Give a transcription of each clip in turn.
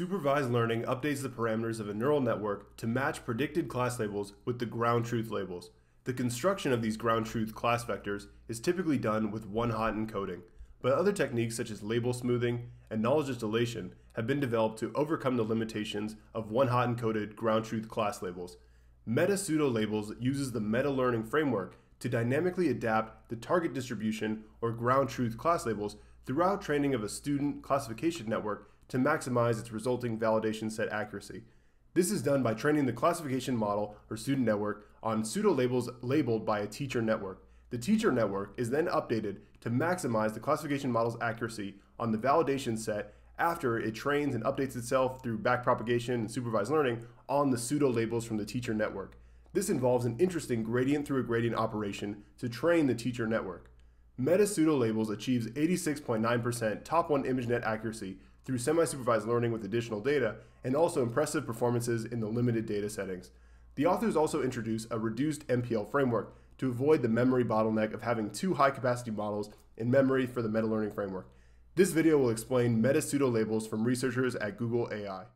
Supervised learning updates the parameters of a neural network to match predicted class labels with the ground truth labels. The construction of these ground truth class vectors is typically done with one-hot encoding, but other techniques such as label smoothing and knowledge distillation have been developed to overcome the limitations of one-hot encoded ground truth class labels. Meta pseudo labels uses the meta learning framework to dynamically adapt the target distribution or ground truth class labels throughout training of a student classification network to maximize its resulting validation set accuracy. This is done by training the classification model or student network on pseudo labels labeled by a teacher network. The teacher network is then updated to maximize the classification model's accuracy on the validation set after it trains and updates itself through backpropagation and supervised learning on the pseudo labels from the teacher network. This involves an interesting gradient through a gradient operation to train the teacher network. Meta pseudo labels achieves 86.9% top 1 ImageNet accuracy through semi-supervised learning with additional data, and also impressive performances in the limited data settings. The authors also introduce a reduced MPL framework to avoid the memory bottleneck of having two high-capacity models in memory for the meta-learning framework. This video will explain meta pseudo labels from researchers at Google AI.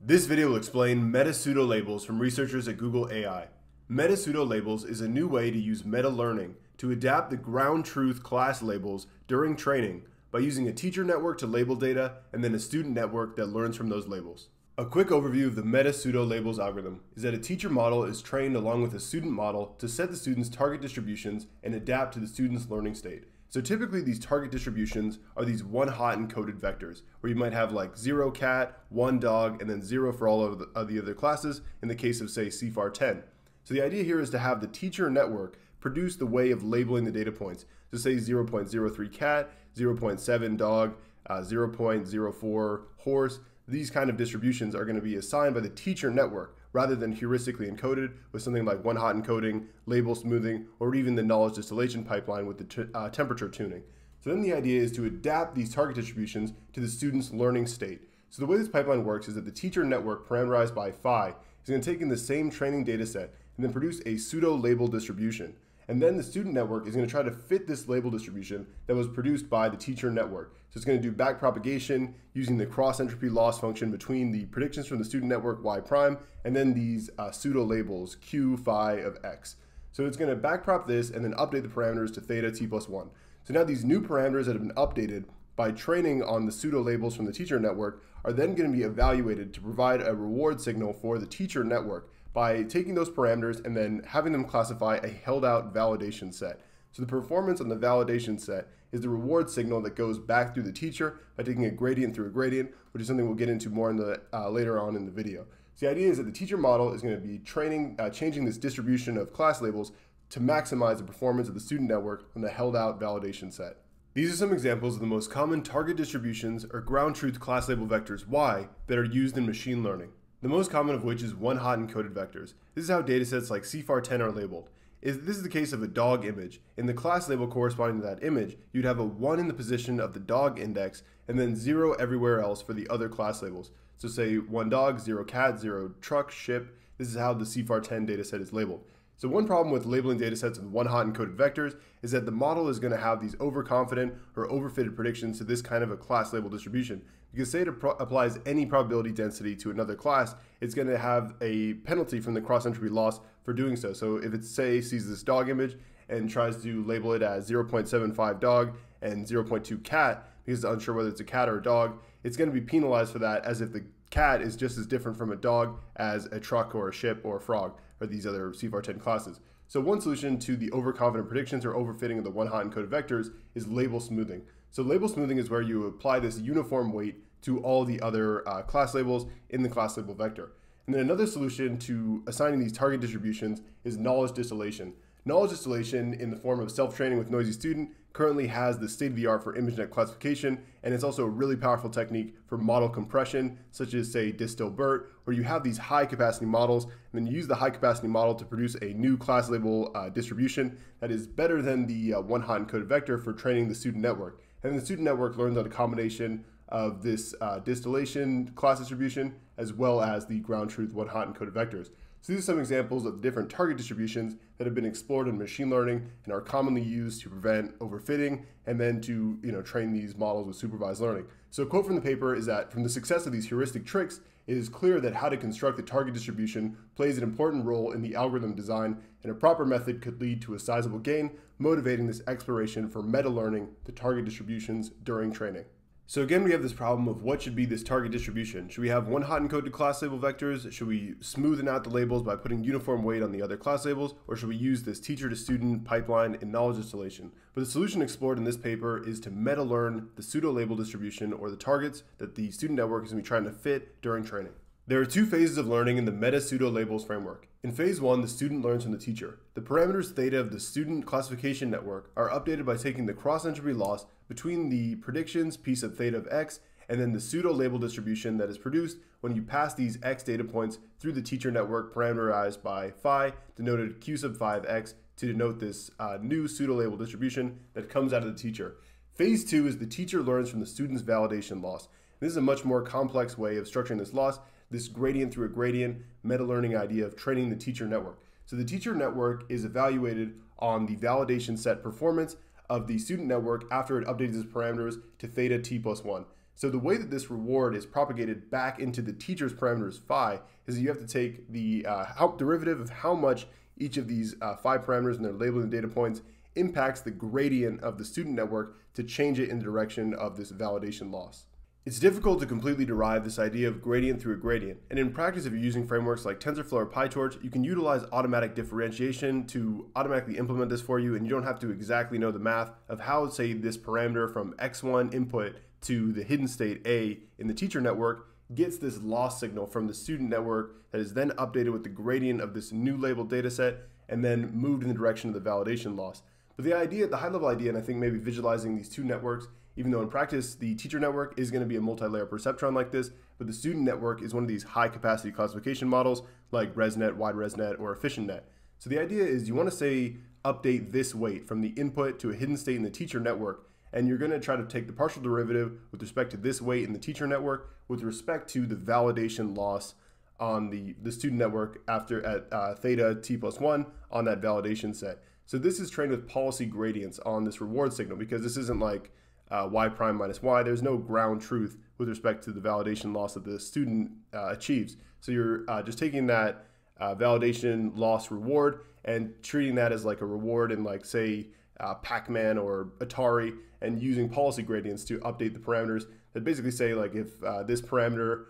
This video will explain meta pseudo labels from researchers at Google AI. Meta pseudo labels is a new way to use meta learning to adapt the ground truth class labels during training by using a teacher network to label data and then a student network that learns from those labels. A quick overview of the meta pseudo labels algorithm is that a teacher model is trained along with a student model to set the student's target distributions and adapt to the student's learning state. So typically these target distributions are these one hot encoded vectors where you might have like zero cat, one dog, and then zero for all of the, of the other classes in the case of say CIFAR 10. So the idea here is to have the teacher network produce the way of labeling the data points. So say 0.03 cat, 0.7 dog, uh, 0.04 horse. These kind of distributions are going to be assigned by the teacher network rather than heuristically encoded with something like one hot encoding, label smoothing, or even the knowledge distillation pipeline with the uh, temperature tuning. So then the idea is to adapt these target distributions to the student's learning state. So the way this pipeline works is that the teacher network parameterized by phi is going to take in the same training data set and then produce a pseudo label distribution. And then the student network is going to try to fit this label distribution that was produced by the teacher network. So it's going to do backpropagation using the cross entropy loss function between the predictions from the student network y prime and then these uh, pseudo labels q phi of x. So it's going to backprop this and then update the parameters to theta t plus 1. So now these new parameters that have been updated by training on the pseudo labels from the teacher network are then going to be evaluated to provide a reward signal for the teacher network by taking those parameters and then having them classify a held out validation set. So the performance on the validation set is the reward signal that goes back through the teacher by taking a gradient through a gradient, which is something we'll get into more in the, uh, later on in the video. So the idea is that the teacher model is going to be training, uh, changing this distribution of class labels to maximize the performance of the student network on the held out validation set. These are some examples of the most common target distributions or ground truth class label vectors Y that are used in machine learning the most common of which is one hot encoded vectors. This is how datasets like CIFAR10 are labeled. If this is the case of a dog image, in the class label corresponding to that image, you'd have a 1 in the position of the dog index and then 0 everywhere else for the other class labels. So say 1 dog, 0 cat, 0 truck, ship. This is how the CIFAR10 dataset is labeled. So one problem with labeling datasets with one hot encoded vectors is that the model is going to have these overconfident or overfitted predictions to this kind of a class label distribution. Because say it applies any probability density to another class, it's going to have a penalty from the cross entropy loss for doing so. So if it say sees this dog image and tries to label it as 0.75 dog and 0.2 cat because it's unsure whether it's a cat or a dog, it's going to be penalized for that as if the cat is just as different from a dog as a truck or a ship or a frog or these other CIFAR 10 classes. So one solution to the overconfident predictions or overfitting of the one hot encoded vectors is label smoothing. So label smoothing is where you apply this uniform weight to all the other uh, class labels in the class label vector. And then another solution to assigning these target distributions is knowledge distillation. Knowledge distillation in the form of self-training with Noisy Student currently has the state-of-the-art for ImageNet classification, and it's also a really powerful technique for model compression, such as say DistilBERT, where you have these high-capacity models, and then you use the high-capacity model to produce a new class label uh, distribution that is better than the uh, one-hot encoded vector for training the student network. And the student network learns on a combination of this uh, distillation class distribution as well as the ground truth one hot encoded vectors. So these are some examples of different target distributions that have been explored in machine learning and are commonly used to prevent overfitting and then to you know train these models with supervised learning. So a quote from the paper is that from the success of these heuristic tricks, it is clear that how to construct the target distribution plays an important role in the algorithm design, and a proper method could lead to a sizable gain, motivating this exploration for meta-learning the target distributions during training. So again, we have this problem of what should be this target distribution. Should we have one hot encoded class label vectors? Should we smoothen out the labels by putting uniform weight on the other class labels? Or should we use this teacher to student pipeline in knowledge distillation? But the solution explored in this paper is to meta learn the pseudo label distribution or the targets that the student network is going to be trying to fit during training. There are two phases of learning in the meta pseudo labels framework. In phase one, the student learns from the teacher. The parameters theta of the student classification network are updated by taking the cross entropy loss between the predictions piece of theta of x and then the pseudo label distribution that is produced when you pass these x data points through the teacher network parameterized by phi, denoted q sub 5x, to denote this uh, new pseudo label distribution that comes out of the teacher. Phase two is the teacher learns from the student's validation loss. This is a much more complex way of structuring this loss this gradient through a gradient meta learning idea of training the teacher network. So the teacher network is evaluated on the validation set performance of the student network after it updates its parameters to theta t plus 1. So the way that this reward is propagated back into the teacher's parameters phi is that you have to take the uh, derivative of how much each of these uh, phi parameters and their labeling data points impacts the gradient of the student network to change it in the direction of this validation loss. It's difficult to completely derive this idea of gradient through a gradient, and in practice if you're using frameworks like TensorFlow or PyTorch, you can utilize automatic differentiation to automatically implement this for you, and you don't have to exactly know the math of how, say, this parameter from x1 input to the hidden state A in the teacher network gets this loss signal from the student network that is then updated with the gradient of this new labeled data set and then moved in the direction of the validation loss. But the idea, the high level idea, and I think maybe visualizing these two networks even though in practice the teacher network is going to be a multi-layer perceptron like this, but the student network is one of these high capacity classification models like ResNet, wide ResNet, or EfficientNet. So the idea is you want to say update this weight from the input to a hidden state in the teacher network, and you're going to try to take the partial derivative with respect to this weight in the teacher network with respect to the validation loss on the, the student network after at uh, theta t plus 1 on that validation set. So this is trained with policy gradients on this reward signal because this isn't like uh, y prime minus y. There's no ground truth with respect to the validation loss that the student uh, achieves. So you're uh, just taking that uh, validation loss reward and treating that as like a reward in like say uh, Pac-Man or Atari and using policy gradients to update the parameters that basically say like if uh, this parameter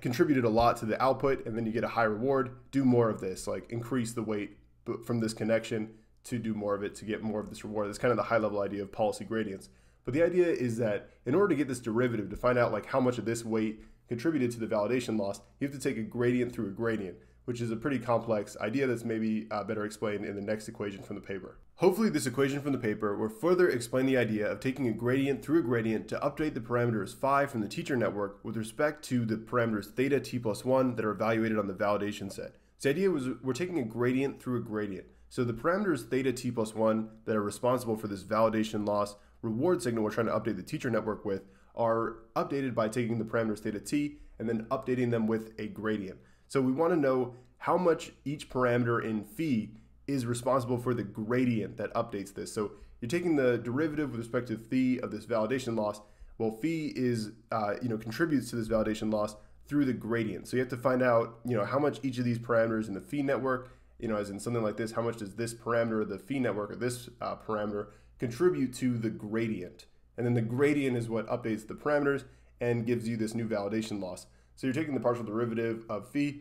contributed a lot to the output and then you get a high reward, do more of this, like increase the weight from this connection to do more of it to get more of this reward. That's kind of the high level idea of policy gradients. But the idea is that in order to get this derivative to find out like how much of this weight contributed to the validation loss, you have to take a gradient through a gradient, which is a pretty complex idea that's maybe uh, better explained in the next equation from the paper. Hopefully this equation from the paper will further explain the idea of taking a gradient through a gradient to update the parameters phi from the teacher network with respect to the parameters theta t plus 1 that are evaluated on the validation set. So the idea was we're taking a gradient through a gradient. So the parameters theta t plus 1 that are responsible for this validation loss reward signal we're trying to update the teacher network with are updated by taking the parameters theta t and then updating them with a gradient. So we want to know how much each parameter in phi is responsible for the gradient that updates this. So you're taking the derivative with respect to phi of this validation loss. Well, phi is uh, you know contributes to this validation loss through the gradient. So you have to find out you know how much each of these parameters in the phi network you know, as in something like this, how much does this parameter, of the phi network, or this uh, parameter contribute to the gradient? And then the gradient is what updates the parameters and gives you this new validation loss. So you're taking the partial derivative of phi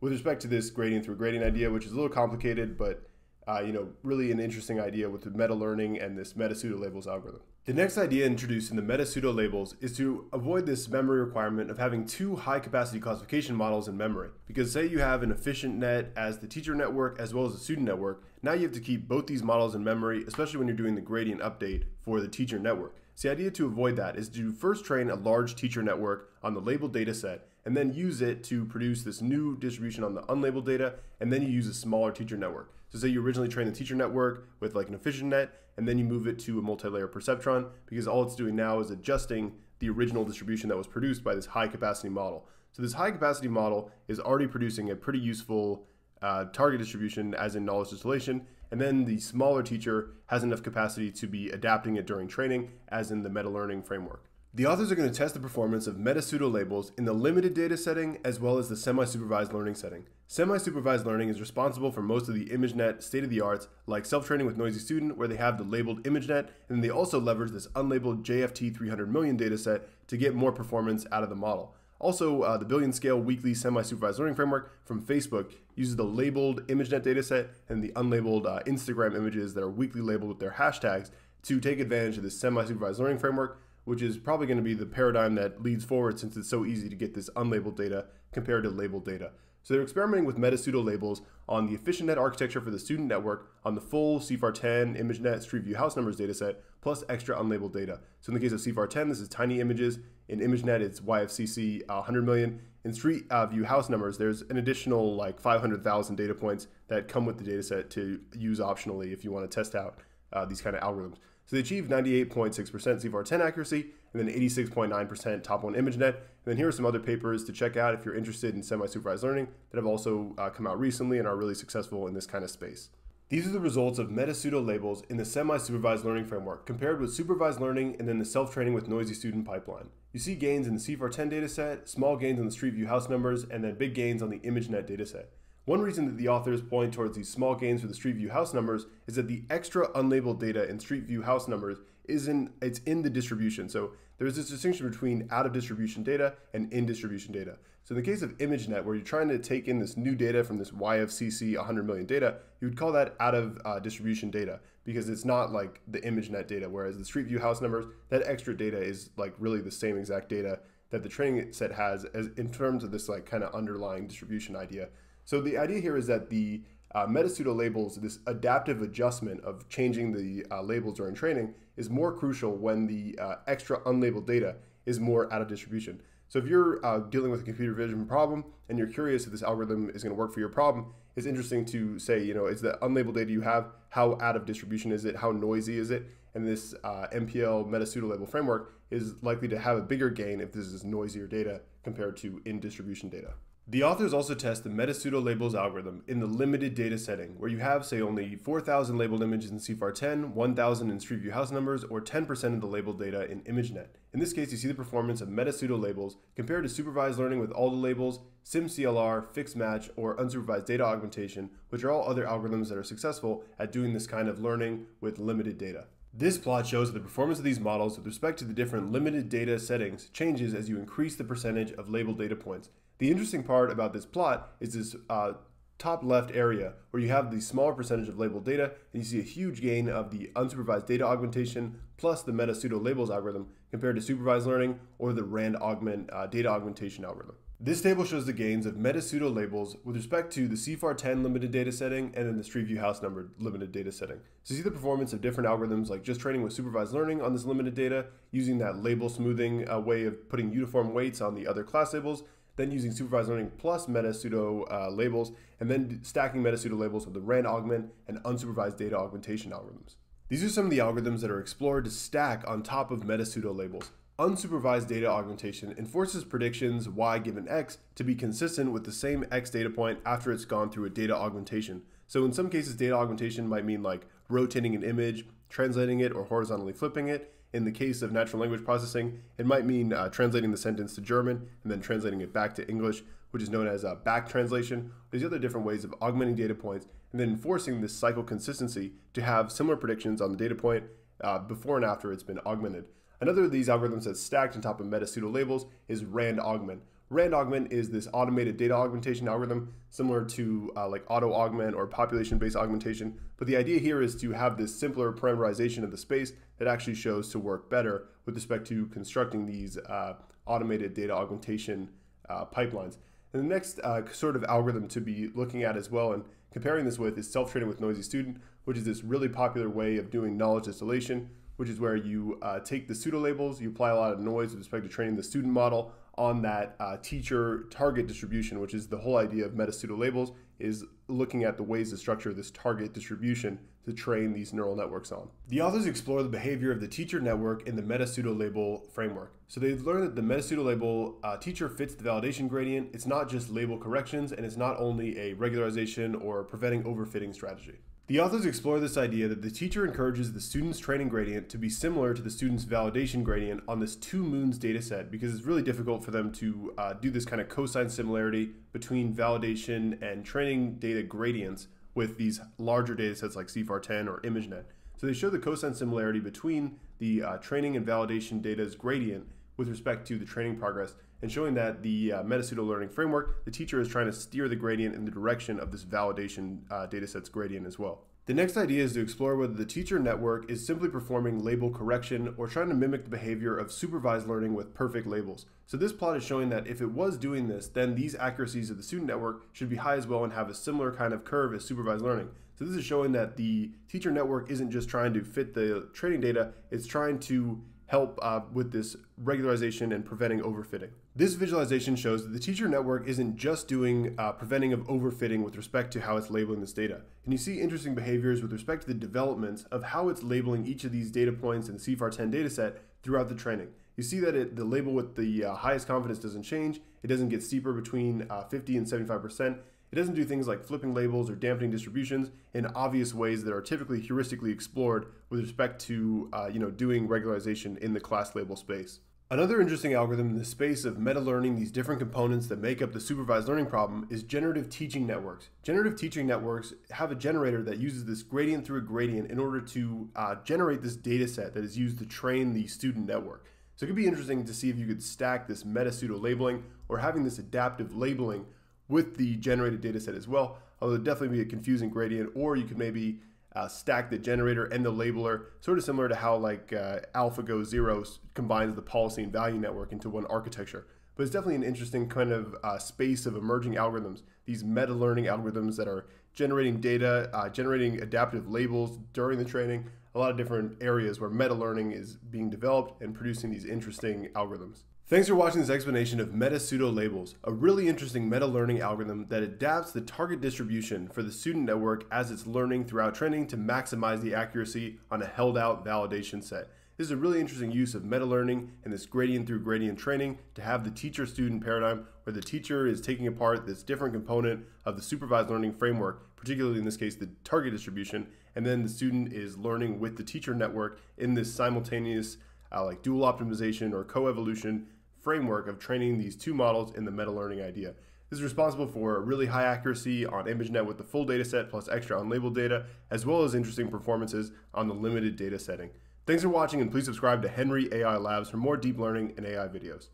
with respect to this gradient through gradient idea, which is a little complicated, but uh, you know, really an interesting idea with the meta learning and this meta pseudo labels algorithm. The next idea introduced in the meta pseudo labels is to avoid this memory requirement of having two high capacity classification models in memory. Because say you have an efficient net as the teacher network as well as the student network, now you have to keep both these models in memory, especially when you're doing the gradient update for the teacher network. So the idea to avoid that is to first train a large teacher network on the labeled data set and then use it to produce this new distribution on the unlabeled data, and then you use a smaller teacher network. So say you originally train the teacher network with like an EfficientNet, and then you move it to a multi-layer perceptron, because all it's doing now is adjusting the original distribution that was produced by this high capacity model. So this high capacity model is already producing a pretty useful uh, target distribution as in knowledge distillation, and then the smaller teacher has enough capacity to be adapting it during training as in the meta learning framework. The authors are going to test the performance of meta pseudo labels in the limited data setting as well as the semi-supervised learning setting. Semi-supervised learning is responsible for most of the ImageNet state-of-the-arts like self-training with Noisy Student where they have the labeled ImageNet and they also leverage this unlabeled JFT 300 million dataset to get more performance out of the model. Also, uh, the billion scale weakly semi supervised learning framework from Facebook uses the labeled ImageNet dataset and the unlabeled uh, Instagram images that are weakly labeled with their hashtags to take advantage of this semi supervised learning framework which is probably going to be the paradigm that leads forward since it's so easy to get this unlabeled data compared to labeled data. So they're experimenting with meta pseudo labels on the EfficientNet architecture for the student network on the full CIFAR10 ImageNet Street View house numbers dataset plus extra unlabeled data. So in the case of CIFAR10, this is tiny images. In ImageNet, it's YFCC 100 million. In Street uh, View house numbers, there's an additional like 500,000 data points that come with the dataset to use optionally if you want to test out uh, these kind of algorithms. So they achieved 98.6% CIFAR10 accuracy and then 86.9% top one ImageNet. And then here are some other papers to check out if you're interested in semi-supervised learning that have also uh, come out recently and are really successful in this kind of space. These are the results of meta pseudo labels in the semi-supervised learning framework compared with supervised learning and then the self-training with noisy student pipeline. You see gains in the CIFAR10 dataset, small gains in the Street View house numbers, and then big gains on the ImageNet dataset. One reason that the authors point towards these small gains for the Street View house numbers is that the extra unlabeled data in Street View house numbers is in it's in the distribution. So there's this distinction between out of distribution data and in distribution data. So in the case of ImageNet, where you're trying to take in this new data from this YFCC 100 million data, you would call that out of uh, distribution data because it's not like the ImageNet data. Whereas the Street View house numbers, that extra data is like really the same exact data that the training set has as in terms of this like kind of underlying distribution idea. So the idea here is that the uh, metapseudo labels, this adaptive adjustment of changing the uh, labels during training, is more crucial when the uh, extra unlabeled data is more out of distribution. So if you're uh, dealing with a computer vision problem and you're curious if this algorithm is going to work for your problem, it's interesting to say, you know, is the unlabeled data you have, how out of distribution is it, how noisy is it? And this uh, MPL meta label framework is likely to have a bigger gain if this is noisier data compared to in distribution data. The authors also test the meta-pseudo labels algorithm in the limited data setting, where you have, say, only 4,000 labeled images in CIFAR 10, 1,000 in Street View house numbers, or 10% of the labeled data in ImageNet. In this case, you see the performance of meta-pseudo labels compared to supervised learning with all the labels, SimCLR, FixMatch, or unsupervised data augmentation, which are all other algorithms that are successful at doing this kind of learning with limited data. This plot shows that the performance of these models with respect to the different limited data settings changes as you increase the percentage of labeled data points. The interesting part about this plot is this uh, top left area where you have the smaller percentage of labeled data and you see a huge gain of the unsupervised data augmentation plus the meta pseudo labels algorithm compared to supervised learning or the RandAugment uh, data augmentation algorithm. This table shows the gains of meta pseudo labels with respect to the CIFAR 10 limited data setting and then the Street View house number limited data setting. So see the performance of different algorithms like just training with supervised learning on this limited data, using that label smoothing uh, way of putting uniform weights on the other class labels, then using supervised learning plus meta pseudo uh, labels, and then stacking meta pseudo labels with the RandAugment and unsupervised data augmentation algorithms. These are some of the algorithms that are explored to stack on top of meta pseudo labels. Unsupervised data augmentation enforces predictions y given x to be consistent with the same x data point after it's gone through a data augmentation. So in some cases, data augmentation might mean like rotating an image, translating it, or horizontally flipping it. In the case of natural language processing, it might mean uh, translating the sentence to German and then translating it back to English, which is known as uh, back translation. There's other different ways of augmenting data points and then enforcing this cycle consistency to have similar predictions on the data point uh, before and after it's been augmented. Another of these algorithms that's stacked on top of meta pseudo labels is RandAugment. RandAugment is this automated data augmentation algorithm similar to uh, like auto augment or population based augmentation. But the idea here is to have this simpler parameterization of the space that actually shows to work better with respect to constructing these uh, automated data augmentation uh, pipelines. And the next uh, sort of algorithm to be looking at as well and comparing this with is self training with Noisy Student, which is this really popular way of doing knowledge distillation which is where you uh, take the pseudo labels, you apply a lot of noise with respect to training the student model on that uh, teacher target distribution, which is the whole idea of meta pseudo labels, is looking at the ways to structure this target distribution to train these neural networks on. The authors explore the behavior of the teacher network in the meta pseudo label framework. So they've learned that the meta pseudo label uh, teacher fits the validation gradient. It's not just label corrections, and it's not only a regularization or preventing overfitting strategy. The authors explore this idea that the teacher encourages the student's training gradient to be similar to the student's validation gradient on this two moons dataset because it's really difficult for them to uh, do this kind of cosine similarity between validation and training data gradients with these larger datasets like CIFAR10 or ImageNet. So they show the cosine similarity between the uh, training and validation data's gradient with respect to the training progress and showing that the uh, meta-pseudo learning framework, the teacher is trying to steer the gradient in the direction of this validation uh, dataset's gradient as well. The next idea is to explore whether the teacher network is simply performing label correction or trying to mimic the behavior of supervised learning with perfect labels. So this plot is showing that if it was doing this, then these accuracies of the student network should be high as well and have a similar kind of curve as supervised learning. So this is showing that the teacher network isn't just trying to fit the training data, it's trying to help uh, with this regularization and preventing overfitting. This visualization shows that the teacher network isn't just doing uh, preventing of overfitting with respect to how it's labeling this data. And you see interesting behaviors with respect to the developments of how it's labeling each of these data points in the CIFAR10 dataset throughout the training. You see that it, the label with the uh, highest confidence doesn't change. It doesn't get steeper between uh, 50 and 75%. It doesn't do things like flipping labels or dampening distributions in obvious ways that are typically heuristically explored with respect to uh, you know, doing regularization in the class label space. Another interesting algorithm in the space of meta-learning these different components that make up the supervised learning problem is generative teaching networks. Generative teaching networks have a generator that uses this gradient through a gradient in order to uh, generate this data set that is used to train the student network. So it could be interesting to see if you could stack this meta-pseudo labeling or having this adaptive labeling with the generated data set as well, although it definitely be a confusing gradient, or you could maybe uh, stack the generator and the labeler, sort of similar to how like uh, AlphaGo Zero combines the policy and value network into one architecture. But it's definitely an interesting kind of uh, space of emerging algorithms, these meta learning algorithms that are generating data, uh, generating adaptive labels during the training, a lot of different areas where meta learning is being developed and producing these interesting algorithms. Thanks for watching this explanation of meta pseudo labels, a really interesting meta learning algorithm that adapts the target distribution for the student network as it's learning throughout training to maximize the accuracy on a held out validation set. This is a really interesting use of meta learning and this gradient through gradient training to have the teacher student paradigm where the teacher is taking apart this different component of the supervised learning framework, particularly in this case the target distribution, and then the student is learning with the teacher network in this simultaneous uh, like dual optimization or coevolution framework of training these two models in the meta learning idea. This is responsible for really high accuracy on ImageNet with the full data set plus extra unlabeled data, as well as interesting performances on the limited data setting. Thanks for watching and please subscribe to Henry AI Labs for more deep learning and AI videos.